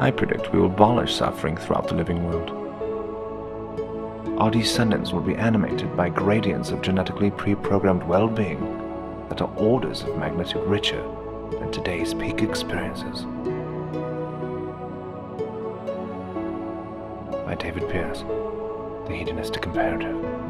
I predict we will abolish suffering throughout the living world. Our descendants will be animated by gradients of genetically pre-programmed well-being that are orders of magnitude richer than today's peak experiences. By David Pearce, The Hedonistic Imperative.